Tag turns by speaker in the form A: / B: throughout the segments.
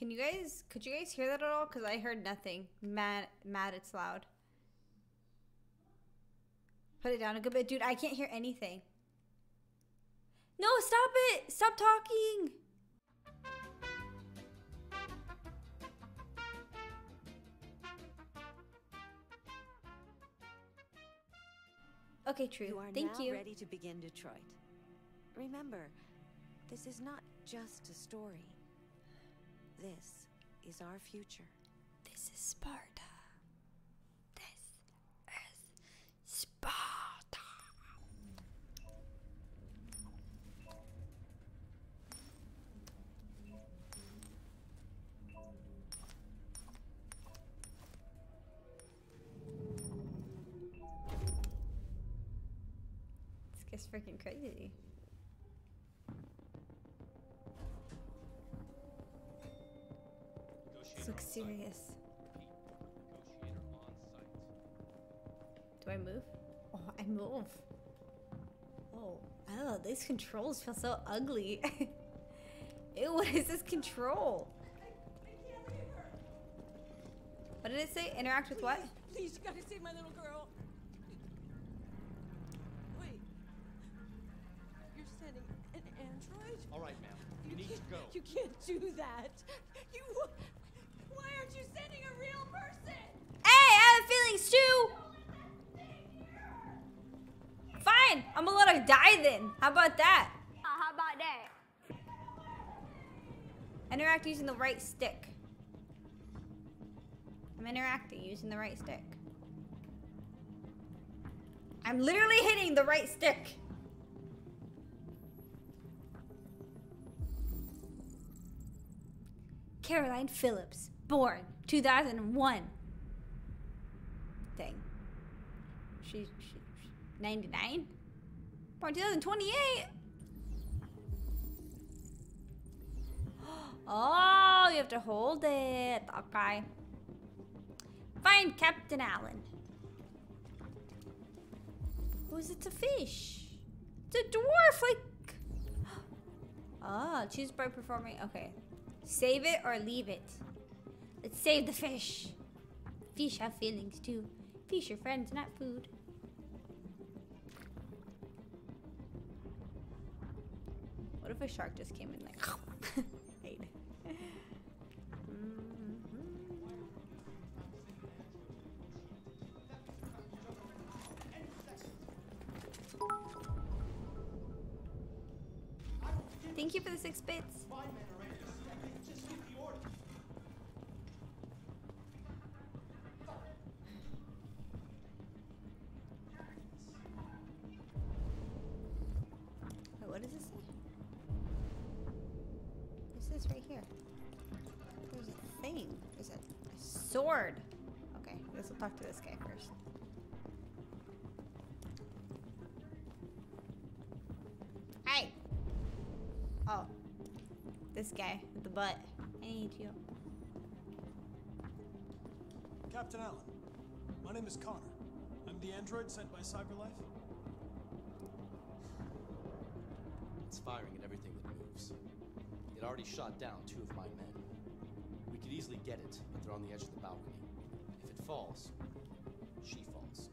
A: Can you guys, could you guys hear that at all? Because I heard nothing. Mad, mad, it's loud. Put it down a good bit. Dude, I can't hear anything. No, stop it! Stop talking! Okay, true.
B: You are
A: Thank
B: now
A: you.
B: ready to begin Detroit. Remember, this is not just a story. This is our future.
A: This is Sparta. This is Sparta. This gets freaking crazy. Serious. Do I move? Oh, I move. Oh, oh, these controls feel so ugly. Ew, what is this control? What did it say? Interact with what?
C: Please, you gotta save my little girl. Wait. You're sending an android?
D: All right, ma'am. You need to
C: can't-
D: go.
C: You can't do that. You. Why aren't you sending a real person?
A: Hey, I have feelings too! Fine, I'm gonna let her die then. How about that?
C: Uh, how about that?
A: Interact using the right stick. I'm interacting using the right stick. I'm literally hitting the right stick. Caroline Phillips, born 2001. Thing. She, she, she 99? Born 2028. Oh, you have to hold it. Okay. Find Captain Allen. Who is it? A fish. It's a dwarf, like. Ah, choose by performing. Okay. Save it or leave it. Let's save the fish. Fish have feelings too. Fish are friends, not food. What if a shark just came in like. Hate. Mm-hmm. Thank you for the six bits. Right here? There's a thing. There's a, a sword. Okay, I guess we'll talk to this guy first. Hey! Oh. This guy with the butt. I need you.
E: Captain Allen, my name is Connor. I'm the android sent by CyberLife.
D: It's firing It already shot down two of my men. We could easily get it, but they're on the edge of the balcony. If it falls, she falls.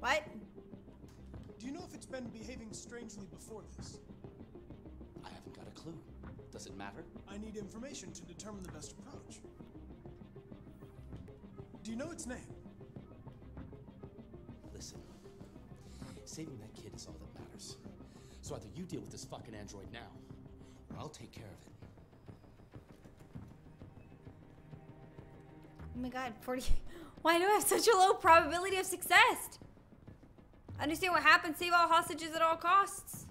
A: What?
E: Do you know if it's been behaving strangely before this?
D: I haven't got a clue. Does it matter?
E: I need information to determine the best approach. Do you know its name?
D: Saving that kid is all that matters. So either you deal with this fucking android now, or I'll take care of it.
A: Oh my god, 40. Why do I have such a low probability of success? Understand what happened, save all hostages at all costs.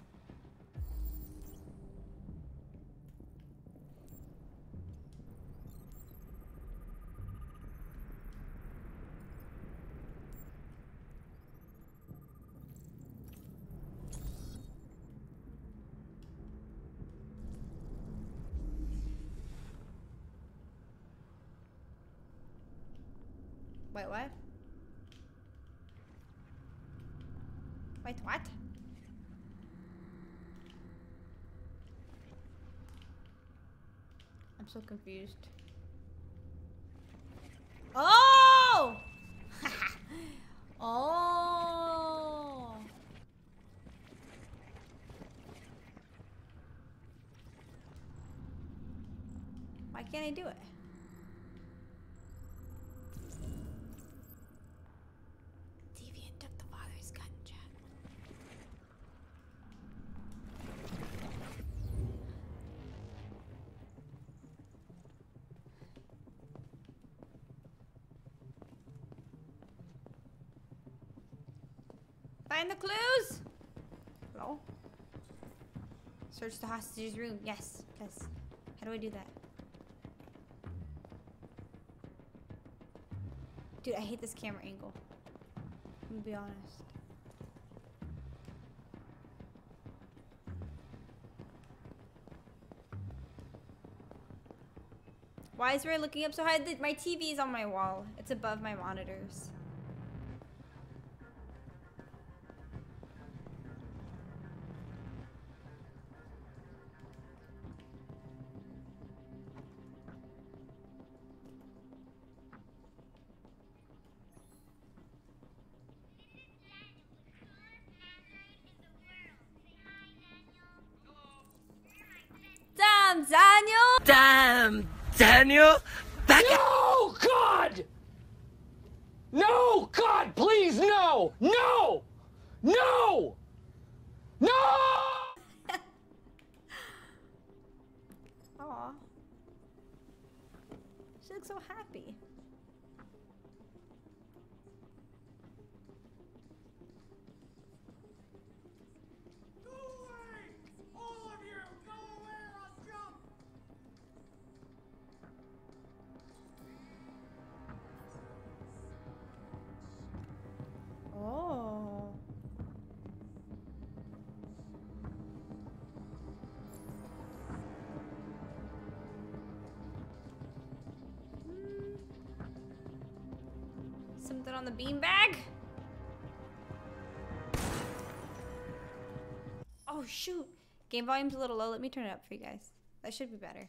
A: Wait, what? Wait, what? I'm so confused. Oh! oh! Why can't I do it? Search the hostage's room. Yes, yes. How do I do that? Dude, I hate this camera angle. I'm gonna be honest. Why is Ray looking up so high? My TV is on my wall. It's above my monitors. Damn, Daniel!
F: Damn, Daniel! Back
G: No, God! No, God, please, no! No! No! No!
A: Aw. She looks so happy. Something on the beanbag? Oh shoot. Game volume's a little low. Let me turn it up for you guys. That should be better.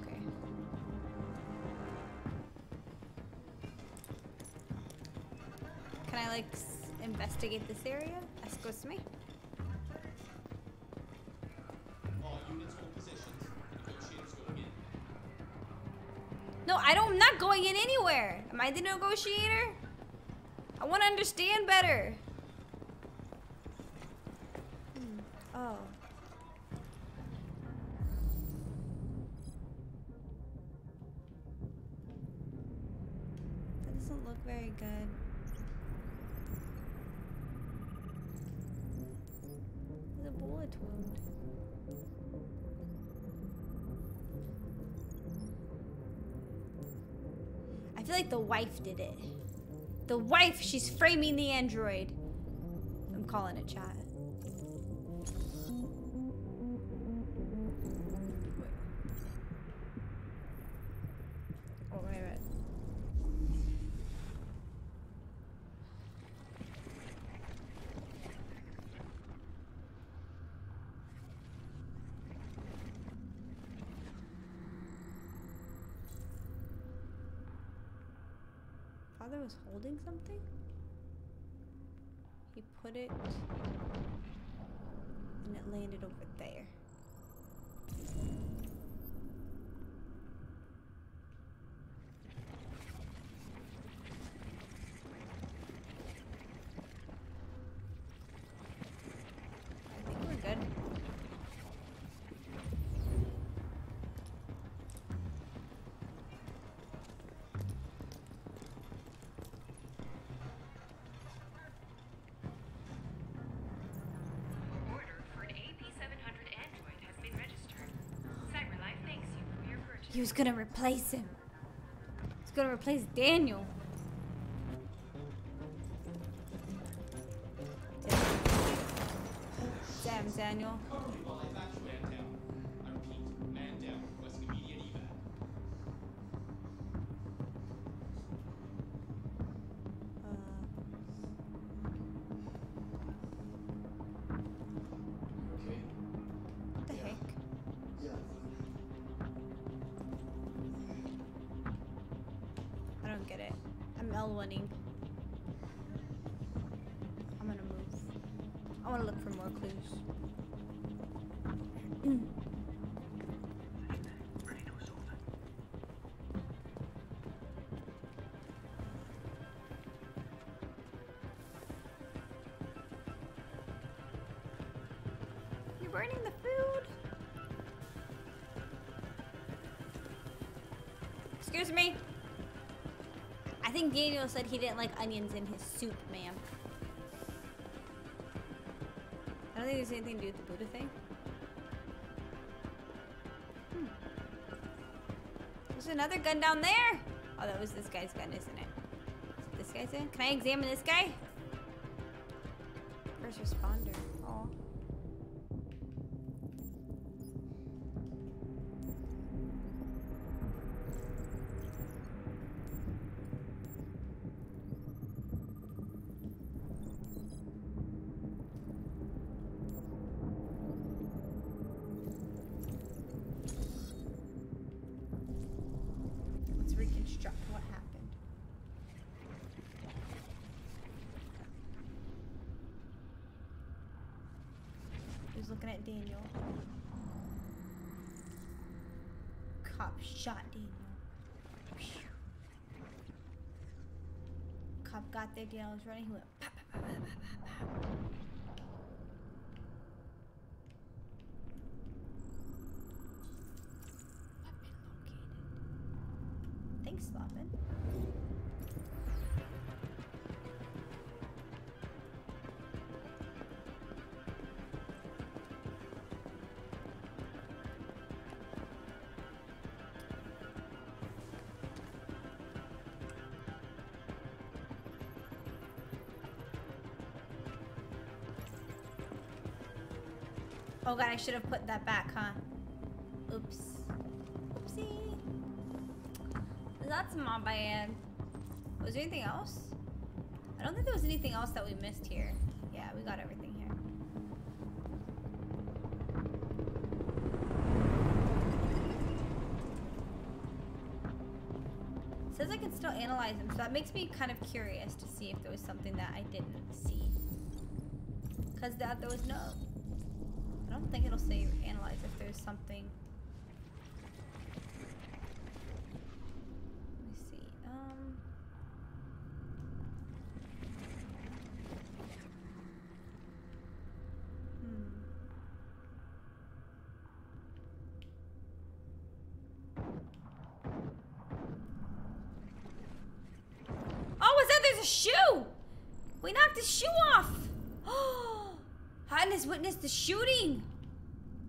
A: Okay. Can I like investigate this area? Excuse me. I don't. I'm not going in anywhere. Am I the negotiator? I want to understand better. Wife did it. The wife, she's framing the android. I'm calling it chat. Was holding something? He put it and it landed over there. I think we're good.
H: Order for an AP700 android has been registered. CyberLife thanks you for your purchase.
A: He was gonna replace him. He's gonna replace Daniel. I'm L1ing. I'm gonna move. I wanna look for more clues. Burning the food. Excuse me. I think Daniel said he didn't like onions in his soup, ma'am. I don't think there's anything to do with the Buddha thing. Hmm. There's another gun down there. Oh, that was this guy's gun, isn't it? Is it this guy's gun? Can I examine this guy? At Daniel? Cop shot Daniel. Cop got there, Daniel was running, he went pop, pop, pop, pop, pop. Thanks, Sloppin. Oh god, I should have put that back, huh? Oops. Oopsie. That's my bad. Was there anything else? I don't think there was anything else that we missed here. Yeah, we got everything here. It says I can still analyze them, so that makes me kind of curious to see if there was something that I didn't see. Because that there was no... Don't think it'll say analyze if there's something... Let me see. Um... Hmm. Oh, what's that? There's a shoe! We knocked his shoe off! Oh, Hotness witnessed the shooting!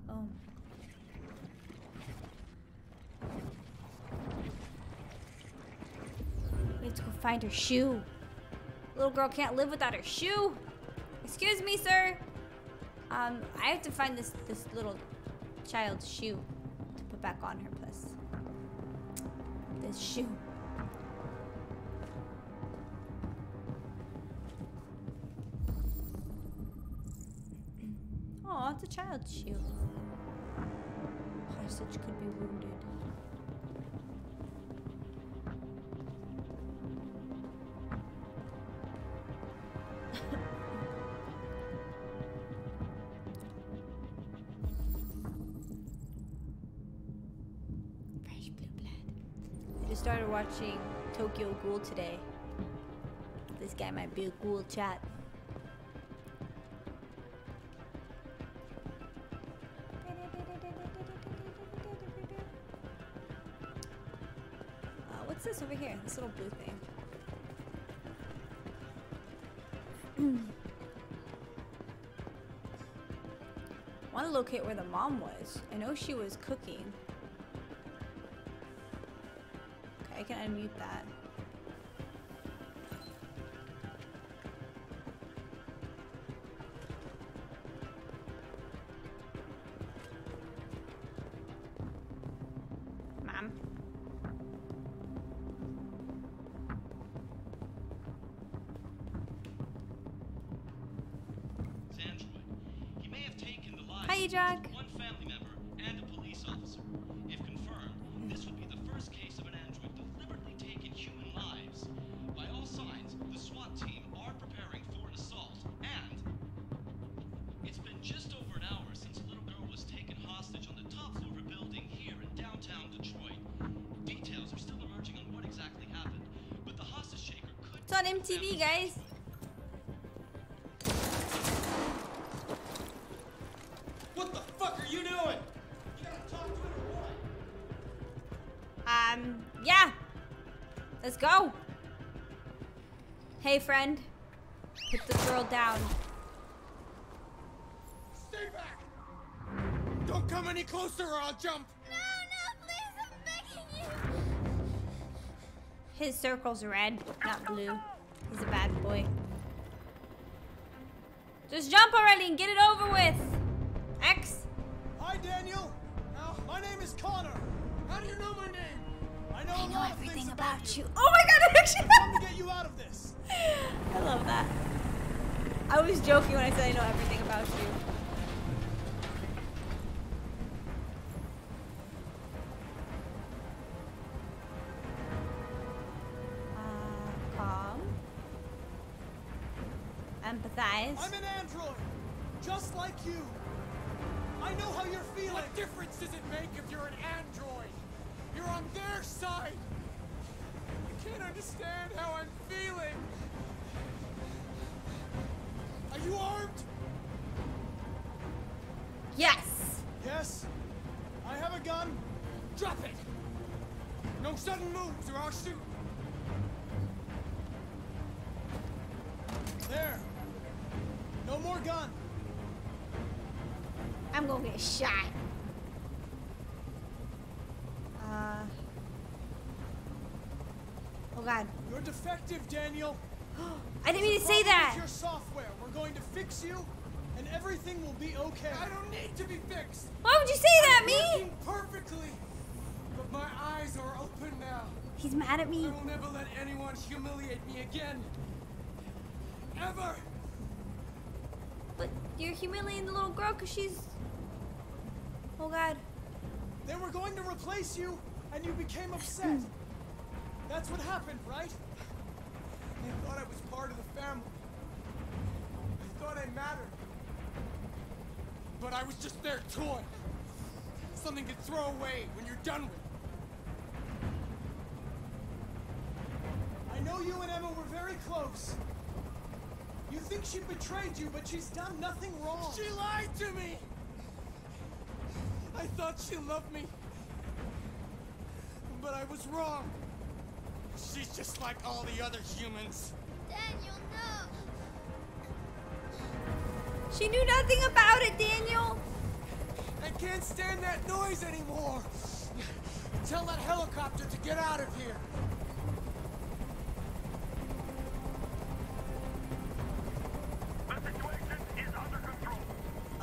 A: Oh. We have to go find her shoe. Little girl can't live without her shoe. Excuse me, sir. Um, I have to find this this little child's shoe to put back on her, plus. This shoe. Oh, it's a child's shoe. Hostage could be wounded. Fresh blue blood. I just started watching Tokyo Ghoul today. This guy might be a ghoul chat. Little blue thing. Want to locate where the mom was. I know she was cooking. Okay, I can unmute that. On MTV, guys.
D: What the fuck are you doing? You gotta talk to it or what?
A: Um, yeah. Let's go. Hey, friend. Put the girl down.
G: Stay back! Don't come any closer or I'll jump!
A: His circle's red, not blue. He's a bad boy. Just jump already and get it over with. X.
E: Hi, Daniel. Now, my name is Connor. How do you know my name? I know,
A: I
E: a
A: know
E: lot
A: everything
E: things
A: about
E: you.
A: you. Oh my god, actually.
E: Come to get you out of this.
A: I love that. I was joking when I said I know everything about you. Empathize.
E: I'm an android, just like you. I know how you're feeling.
G: What difference does it make if you're an android? You're on their side! You can't understand how I'm feeling! Are you armed?
A: Yes.
E: Yes, I have a gun.
G: Drop it! No sudden moves or I'll shoot!
E: No gun.
A: I'm gonna get shot. Uh. Oh god.
E: You're defective, Daniel.
A: I didn't mean to
E: There's a
A: say
E: problem
A: that.
E: with Your software. We're going to fix you, and everything will be okay.
G: I don't need to be fixed!
A: Why would you say that, me?
G: Working perfectly! But my eyes are open now.
A: He's mad at me.
G: I will never let anyone humiliate me again. Ever!
A: You're humiliating the little girl because she's. Oh god.
E: They were going to replace you, and you became upset. That's what happened, right?
G: They thought I was part of the family. I thought I mattered. But I was just their toy. Something to throw away when you're done with.
E: I know you and Emma were very close. You think she betrayed you, but she's done nothing wrong.
G: She lied to me! I thought she loved me. But I was wrong. She's just like all the other humans.
C: Daniel, no!
A: She knew nothing about it, Daniel.
G: I can't stand that noise anymore. Tell that helicopter to get out of here.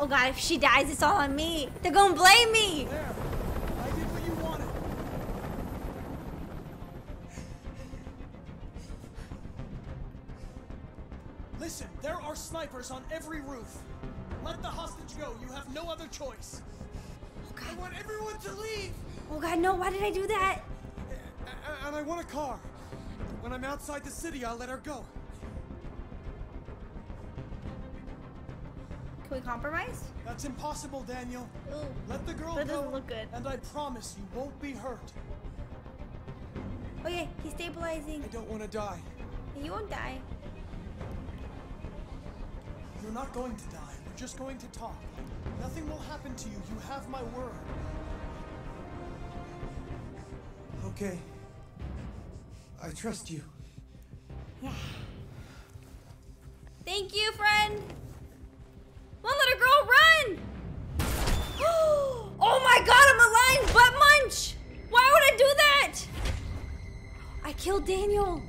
A: Oh god, if she dies, it's all on me. They're gonna blame me.
E: There. I did what you wanted. Listen, there are snipers on every roof. Let the hostage go. You have no other choice. Oh god.
G: I want everyone to leave.
A: Oh god, no, why did I do that?
G: And I want a car. When I'm outside the city, I'll let her go.
A: Can we compromise?
E: That's impossible, Daniel.
A: Ooh.
E: Let the girl
A: That
E: go.
A: doesn't look good.
E: And I promise you won't be hurt.
A: Okay, he's stabilizing.
G: I don't want to die.
A: You won't die.
E: You're not going to die. We're just going to talk. Nothing will happen to you. You have my word.
G: Okay. I trust you.
A: Yeah. Thank you, friend. One little girl, run! oh my god, I'm alive, butt munch! Why would I do that? I killed Daniel.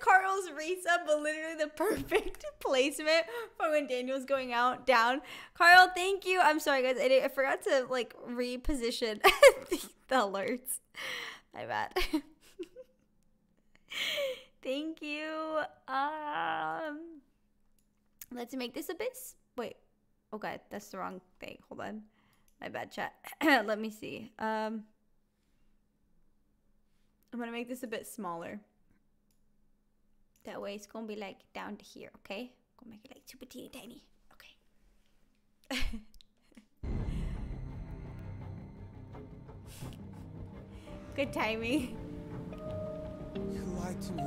A: Carl's resub but literally the perfect placement for when Daniel's going out down? Carl, thank you. I'm sorry, guys. I, I forgot to like reposition the, the alerts. My bad. thank you. Um, let's make this a bit. Wait. Okay, that's the wrong thing. Hold on. My bad, chat. Let me see. Um. I'm gonna make this a bit smaller. That way it's gonna be like down to here, okay? I'm gonna make it like super teeny tiny, okay? Good timing.
G: You lied to me,